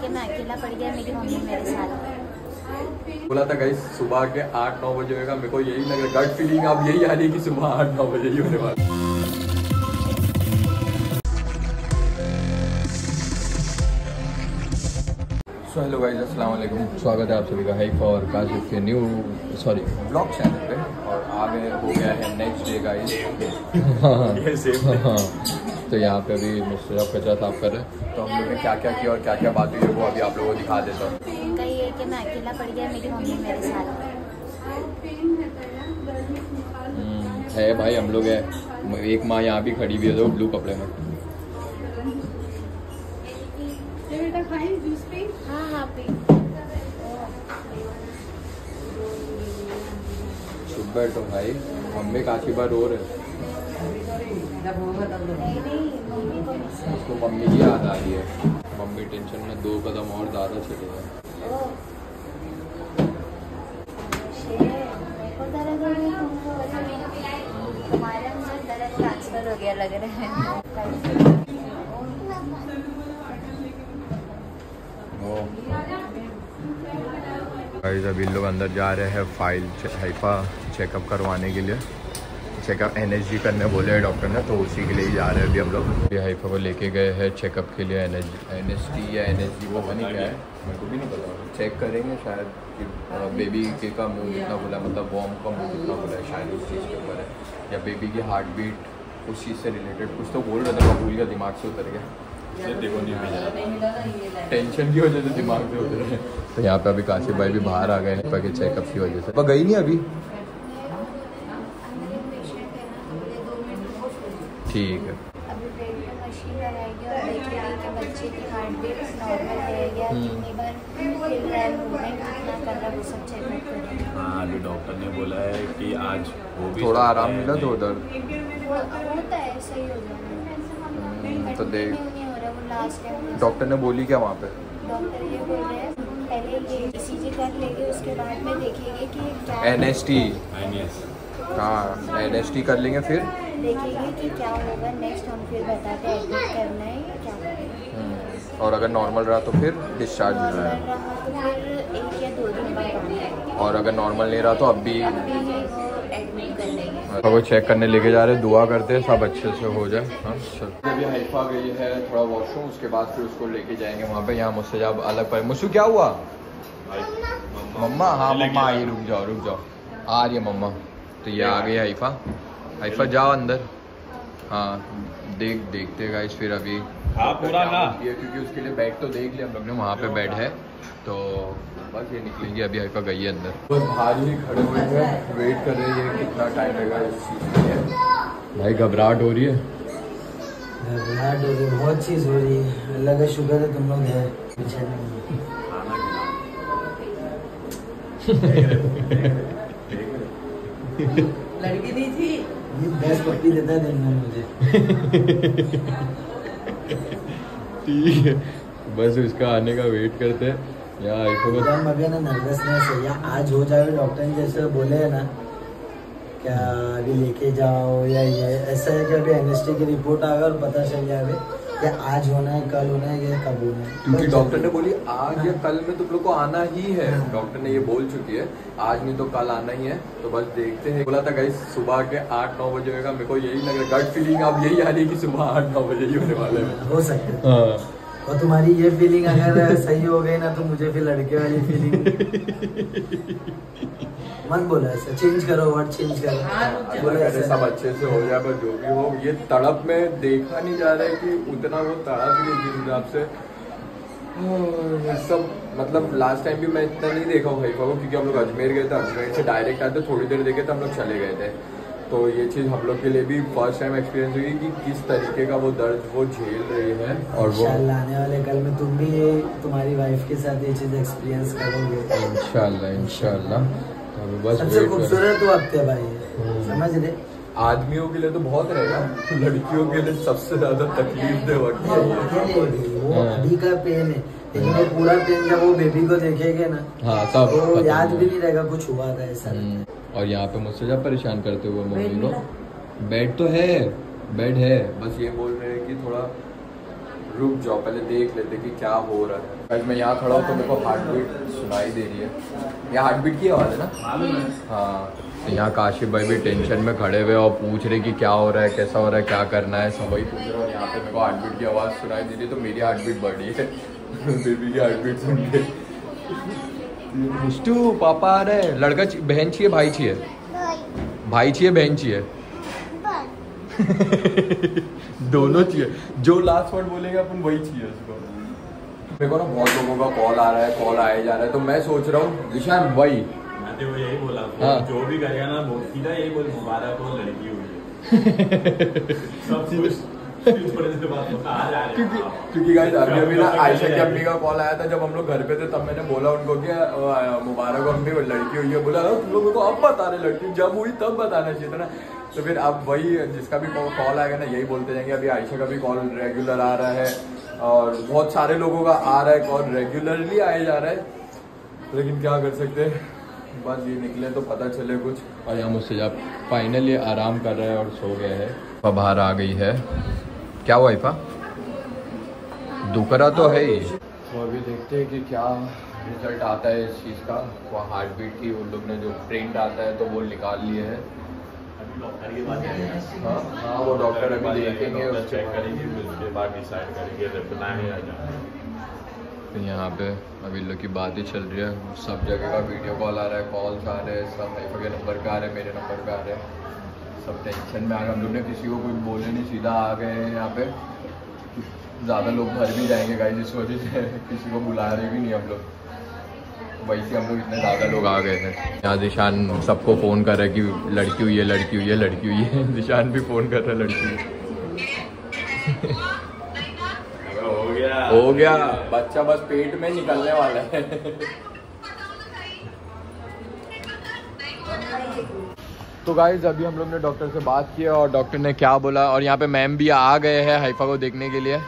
कि मैं अकेला पड़ गया मेरी मम्मी मेरे साथ। बोला था गाइस सुबह के आठ नौ बजे होगा मेरे को यही लग रहा गट फीलिंग अब यही आ रही है कि सुबह आठ नौ बजे ही होने वाला सो हेलो गाइस अस्सलाम वालेकुम स्वागत है आप सभी का हाइफा और काशिफ के न्यू सॉरी ब्लॉग चैनल पे। और आगे हो गया है नेक्स्ट डे गाइस हाँ तो यहाँ पे अभी मिस्टर कचरा साफ़ कर रहे हैं तो हम लोग ने क्या क्या किया और क्या क्या बात हुई है वो अभी आप लोगों को दिखा देता हूँ। कही है कि मैं अकेला पड़ गया मेरी मम्मी मेरे साथ। हम्म, है भाई हम लोग है। एक माँ यहाँ भी खड़ी हुई है तो ब्लू कपड़े में। हाँ हाँ बैठो भाई मम्मी काफ़ी बार रो रहे उसको मम्मी की याद आ रही है। मम्मी टेंशन में दो कदम और ज़्यादा चले गए। हो गया लग रहा है गाइस अभी लोग अंदर जा रहे हैं फ़ाइल हाइफा चेकअप करवाने के लिए। चेकअप एनएसजी करने बोले हैं डॉक्टर ने तो उसी के लिए ही जा रहे हैं अभी हम लोग। ये हाइफा को लेके गए हैं चेकअप के लिए एन एस टी या एन एस जी वो बनी क्या है? मेरे को भी नहीं पता। चेक करेंगे शायद कि बेबी के का मुँह जितना बोला है, मतलब वॉर्म का मुँह जितना बोला है शायद उस चीज़ के ऊपर है। या बेबी की हार्ट बीट उस चीज़ से रिलेटेड कुछ तो बोल रहे थे मैं भूल गया दिमाग से उतर गया। टेंशन की वजह से दिमाग से उतर गए तो यहाँ पे अभी काशिफ भाई भी बाहर आ गए हैं के चेकअप की वजह से। वो गई नहीं अभी ठीक है अभी पेट में मशीन लगाएगी और देखेगी कि बच्चे की हार्ट बीट नॉर्मल है या कितनी बार हिल रहा है मूवमेंट कितना कर रहा है वो सब चेकअप करेंगे हाँ अभी डॉक्टर ने बोला है कि आज वो भी थोड़ा आराम मिला तो। उधर। होता है सही हो जाएगा तो देख। Continue नहीं हो रहा वो लास्ट टाइम डॉक्टर ने बोली क्या वहाँ पे? डॉक्टर ये बोल रहे हैं पहले ये कर लेंगे उसके बाद में देखेंगे कि एन एस टी हाँ एन एस टी कर लेंगे फिर। देखेंगे कि क्या होगा। नेक्स्ट हम फिर बताते हैं एडमिट करना है क्या करना और अगर नॉर्मल रहा तो फिर डिस्चार्ज मिल रहा नॉर्मल रहा तो है है और अगर नॉर्मल नहीं रहा तो अब भी अब वो चेक करने लेके जा रहे हैं दुआ करते हैं सब अच्छे से हो जाए। हाँ चल अभी हाइफा गई है थोड़ा वॉशरूम उसके बाद फिर उसको लेके जाएँगे वहाँ पे। यहाँ मुझसे जब अलग पर मुझसे क्या हुआ? मम्मा। हाँ मम्मा आई रुक जाओ रुक जाओ। आ रही है मम्मा। तो ये आ गई हाइफा। हाइफा जाओ अंदर। हाँ देख देखते गाइस फिर अभी। खा पूरा खा क्योंकि उसके लिए बेड तो देख लिया हम लोग ने वहाँ पे बेड है। तो बस ये निकलेंगे अभी हाइफा गई है अंदर। बस बाहर ही खड़े हुए हैं वेट कर रहे हैं कितना टाइम लगेगा इस चीज़ के लिए। भाई घबराहट हो रही है। घबराहट हो रही है बहुत चीज़ हो रही है। अल्लाह का शुक्र है तुम लोग है नहीं लड़की थी? ये बेस्ट देता है दिन में मुझे। ठीक है। बस उसका आने का वेट करते हैं। यार अभी ना नर्वसनेस है। या आज हो जाए डॉक्टर ने जैसे बोले है ना क्या अभी लेके जाओ या ये ऐसा है कि अभी एनएसटी की रिपोर्ट आ आएगा और पता चल जाएगा या आज होना है कल होना है या कब होना है। क्योंकि डॉक्टर ने बोली आज या कल में तुम लोग को आना ही है। हाँ। डॉक्टर ने ये बोल चुकी है आज नहीं तो कल आना ही है। तो बस देखते हैं। बोला था गाइस सुबह के आठ नौ बजे होगा मेरे को यही लग रहा है गट फीलिंग अब यही आ रही है कि सुबह आठ नौ बजे ही होने वाले हैं। हो सकता है। हाँ। और तुम्हारी ये फीलिंग अगर सही हो गई ना तो मुझे फिर लड़के वाली फीलिंग मत बोलो ऐसा चेंज करो वर्ड चेंज करो। अल्लाह बोलो ऐसा सब अच्छे से हो जाए पर जो भी हो। ये तड़प में देखा नहीं जा रहा है कि उतना वो तड़प नहीं जिस हिसाब से हाँ, सब मतलब लास्ट टाइम भी मैं इतना नहीं देखा हूँ भाई को क्योंकि हम लोग अजमेर गए थे अजमेर से डायरेक्ट आए थे थोड़ी देर देखे थे हम लोग चले गए थे। तो ये चीज़ हम लोग के लिए भी फ़र्स्ट टाइम एक्सपीरियंस हुई कि किस तरीके का वो दर्द वो झेल रही है और वो आने वाले कल में तुम भी ये तुम्हारी वाइफ के साथ ये चीज़ एक्सपीरियंस करोगे। इंशाल्लाह इंशाल्लाह। तो बस सबसे खूबसूरत तो आपके भाई समझ रहे? आदमियों के लिए तो बहुत रहेगा लड़कियों के लिए सबसे ज़्यादा तकलीफ़ दे वक्त वो है। हाँ। अभी का पेन है लेकिन वो पूरा पेन जब वो बेबी को देखेंगे ना हाँ तब तो याद भी नहीं रहेगा कुछ हुआ था ऐसा। हम्म, और यहाँ पे मुझसे जब परेशान करते हुए मम्मी लोग बेड तो है बेड है बस ये बोल रहे हैं कि थोड़ा रुक जाओ पहले देख लेते कि क्या हो रहा है। गाइस मैं यहाँ खड़ा हूँ तो मेरे को हार्ट बीट सुनाई दे रही है। यहाँ हार्ट बीट की आवाज़ है ना? हाँ। तो यहाँ काशिफ भाई भी टेंशन में खड़े हुए और पूछ रहे कि क्या हो रहा है कैसा हो रहा है क्या करना है सब वही पूछ रहे हो। यहाँ पे मेरे को हार्ट बीट की आवाज़ सुनाई दे रही है तो मेरी हार्ट बीट बढ़ है। बेबी की हार्ट बीट सुन के। मुस्टू पापा आ रहे लड़का बहन चाहिए भाई चाहिए भाई चाहिए बहन चाहिए दोनों चाहिए जो लास्ट वर्ड बोलेगा अपन वही चाहिए उसको। मेरे को ना बहुत लोगों का कॉल आ रहा है कॉल आया जा रहा है। तो मैं सोच रहा हूँ निशान वही तो यही बोला हाँ। जो भी करेगा ना वो सीधा यही बोल मुबारक हो लड़की हुई सब क्योंकि क्योंकि गाइस अभी अभी ना आयशा की अम्मी का कॉल आया था, जब हम लोग घर पे थे, तब मैंने बोला उनको कि मुबारक अम्मी, लड़की हुई है। बोला तुम लोगों को अब बता रहे लड़की जब हुई, तब बताना चाहिए था ना। तो फिर अब वही, जिसका भी कॉल आएगा ना, यही बोलते जाएँगे, अभी आयशा का भी कॉल रेगुलर आ रहा है और बहुत सारे लोगों का आ रहा है कॉल रेगुलरली आया जा रहा है। लेकिन क्या कर सकते बस ये निकले तो पता चले कुछ। और यहाँ मुझसे जब फाइनली आराम कर रहे हैं और सो गए हैं बाहर आ गई है। क्या हुआ इफा दुकरा तो है ही तो अभी देखते हैं कि क्या रिज़ल्ट आता है इस चीज़ का। वो हार्ट बीट की उन लोग ने जो प्रिंट आता है तो वो निकाल लिए है। के हाँ हाँ वो डॉक्टर अभी देखेंगे चेक करेंगे उसके बाद डिसाइड करेंगे रिप्लाई है या तो यहाँ पे अभी लोग की बात ही चल रही है। सब जगह का वीडियो कॉल आ रहा है कॉल्स आ रहे हैं सब नंबर पे आ रहे हैं मेरे नंबर पे आ रहे हैं। सब टेंशन में आ गए। हम लोग ने किसी को कुछ बोले नहीं सीधा आ गए हैं यहाँ पे। ज़्यादा लोग भर भी जाएँगे गाइस इस वजह से किसी को बुला रहे भी नहीं हम लोग। वैसे हम लोग इतने ज़्यादा लोग आ गए हैं। यहाँ दिशान सबको फ़ोन कर रहा है कि लड़की हुई है लड़की हुई है लड़की हुई है। दिशान भी फ़ोन कर रहा है लड़की हुई हो गया। हो गया। बच्चा बस पेट में निकलने वाला है। तो गाइज़ अभी हम लोग ने डॉक्टर से बात की और डॉक्टर ने क्या बोला और यहाँ पे मैम भी आ गए हैं हाइफा को देखने के लिए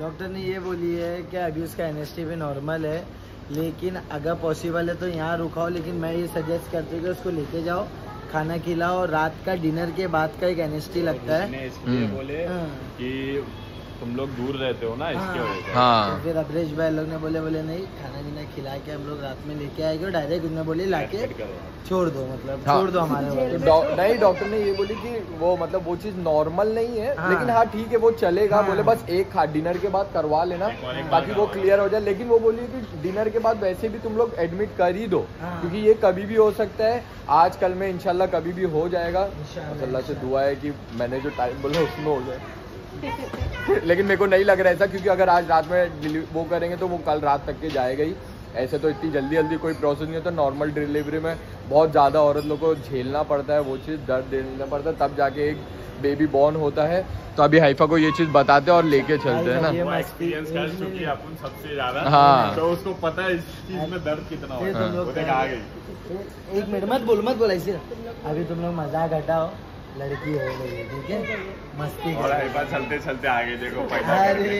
डॉक्टर ने ये बोली है कि अभी उसका एन भी नॉर्मल है लेकिन अगर पॉसिबल है तो यहाँ रुकाओ लेकिन मैं ये सजेस्ट करती हूँ कि उसको लेके जाओ खाना खिलाओ और रात का डिनर के बाद का एक एन लगता है इसलिए हम्म। बोले हाँ। कि तुम लोग दूर रहते हो ना इसकी हाँ। वजह से हाँ तो फिर अभरेश भाई लोग ने बोले बोले नहीं खाना पीना खिला के हम लोग रात में लेके आएँगे और डायरेक्ट उन्होंने बोली लाके छोड़ दो मतलब हाँ। छोड़ दो हमारे तो नहीं डॉक्टर ने ये बोली कि वो मतलब वो चीज़ नॉर्मल नहीं है हाँ। लेकिन हाँ ठीक है वो चलेगा हाँ। बोले बस एक खा डिनर के बाद करवा लेना ताकि वो क्लियर हो जाए लेकिन वो बोली कि डिनर के बाद वैसे भी तुम लोग एडमिट कर ही दो हाँ। क्योंकि ये कभी भी हो सकता है आज कल में इंशाल्लाह कभी भी हो जाएगा अल्लाह से दुआ है कि मैंने जो टाइम बोला उसमें हो जाए लेकिन मेरे को नहीं लग रहा ऐसा क्योंकि अगर आज रात में वो करेंगे तो वो कल रात तक के जाएगा ही। ऐसे तो इतनी जल्दी जल्दी कोई प्रोसेस नहीं होता तो नॉर्मल डिलीवरी में बहुत ज़्यादा औरत लोग को झेलना पड़ता है वो चीज़ दर्द देना पड़ता है तब जाके एक बेबी बॉर्न होता है। तो अभी हाइफा को ये चीज़ बताते हैं और लेके चलते हैं ना। एक्सपीरियंस कर चुकी है अपन सबसे ज़्यादा। हाँ। तो उसको पता है इस चीज़ में दर्द कितना होता है। एक मिनट मत बोल मत बोल ऐसे अभी तुम लोग मज़ाक हटाओ। लड़की हो गई है ठीक है? मस्ती और करो। हाइपा चलते चलते आगे देखो पैदा अरे।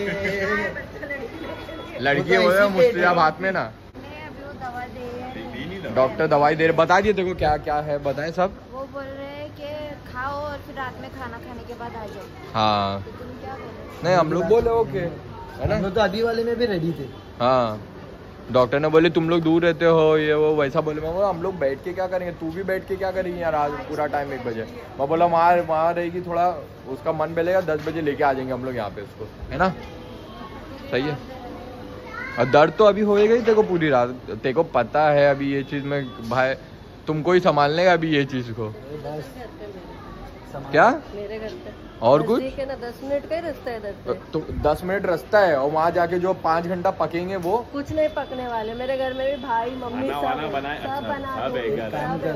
लड़की हो तो गया इसी मुझसे आप हाथ में ना? नहीं अभी वो दवा दे रहे हैं दी नहीं दवा। डॉक्टर दवाई दे रहे बता दिए देखो क्या क्या है बताएँ सब। वो बोल रहे हैं कि खाओ और फिर रात में खाना खाने के बाद आ जाओ। हाँ। तो तुम क्या बोले नहीं हम लोग बोले ओके है ना? तो अभी वाले में भी रेडी थे। हाँ। डॉक्टर ने बोले, तुम लोग दूर रहते हो, ये वो, वैसा बोले। मैं बोला, हम लोग बैठ के क्या करेंगे? तू भी बैठ के क्या करेंगी यार आज पूरा टाइम एक बजे? मैं बोला, वहाँ वहाँ रहेगी थोड़ा, उसका मन मिलेगा, दस बजे लेके आ जाएँगे हम लोग यहाँ पे उसको। है ना? सही है। और दर्द तो अभी होएगा ही देखो पूरी रात। तेरे को पता है अभी ये चीज़ में भाई, तुमको ही संभालने का अभी ये चीज़ को। क्या? मेरे घर पे। और कुछ? नज़दीक है ना दस मिनट का ही रास्ता है इधर तो दस मिनट रास्ता है और वहाँ जाके जो पाँच घंटा पकेंगे वो? कुछ नहीं पकने वाले मेरे घर में भी भाई मम्मी सब वाना बनाए सब अच्छा, बना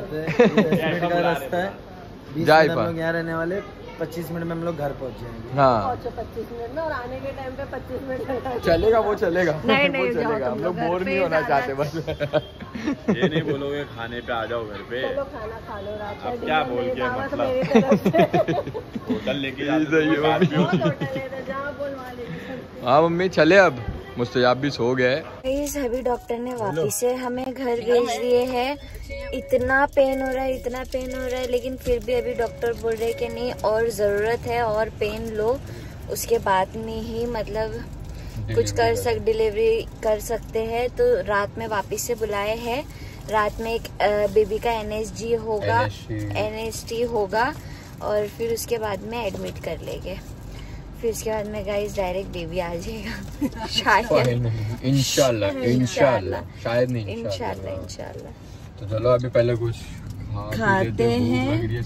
है। हैं रास्ता है। जाए। लोग यहाँ रहने वाले पच्चीस मिनट में हम लोग घर पहुँच जाएँगे। हाँ। पच्चीस मिनट में और आने के टाइम पे पच्चीस मिनट चलेगा वो चलेगा। नहीं, नहीं, चलेगा। हम लोग बोर नहीं होना चाहते बस। ये नहीं बोलोगे खाने पे आ जाओ घर पे। खाना खा लो रात अब क्या बोल के मतलब? मेरी तरफ़ से। होटल लेके है, मम्मी। चले अब। मुस्तजाब भी सो गए। प्लीज़ अभी डॉक्टर ने वापस से हमें घर भेज दिए हैं। इतना पेन हो रहा है इतना पेन हो रहा है लेकिन फिर भी अभी डॉक्टर बोल रहे हैं कि नहीं और ज़रूरत है और पेन लो। उसके बाद में ही मतलब कुछ कर सक डिलीवरी कर सकते हैं तो रात में वापस से बुलाए हैं। रात में एक बेबी का एनएसजी होगा। एनएसटी होगा और फिर उसके बाद में एडमिट कर लेंगे। फिर उसके बाद में गाइस डायरेक्ट बेबी आ जाएगा। शायद। इंशाल्लाह इंशाल्लाह। शायद नहीं इंशाल्लाह। इंशाल्लाह तो चलो अभी पहले कुछ खाते हैं। रही है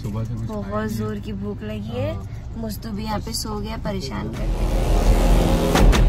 बहुत ज़ोर की भूख लगी है। मुझ तो भी यहाँ पे सो गया परेशान कर